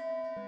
you